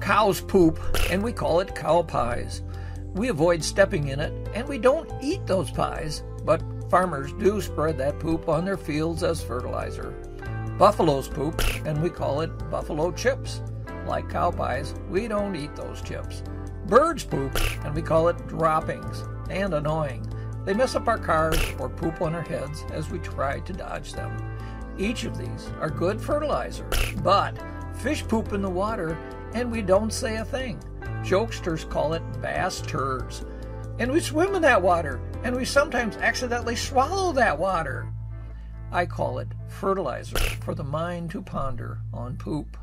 Cows poop, and we call it cow pies. We avoid stepping in it, and we don't eat those pies, but farmers do spread that poop on their fields as fertilizer. Buffaloes poop, and we call it buffalo chips. Like cow pies, we don't eat those chips. Birds poop, and we call it droppings, and annoying. They mess up our cars or poop on our heads as we try to dodge them. Each of these are good fertilizer, but fish poop in the water and we don't say a thing. Jokesters call it bass turds. And we swim in that water, and we sometimes accidentally swallow that water. I call it fertilizer for the mind to ponder on poop.